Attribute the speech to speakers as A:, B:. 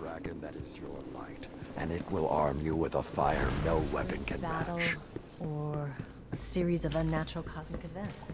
A: dragon that is your light, and it will arm you with a fire no weapon can
B: Battle
A: match.
B: or a series of unnatural cosmic events.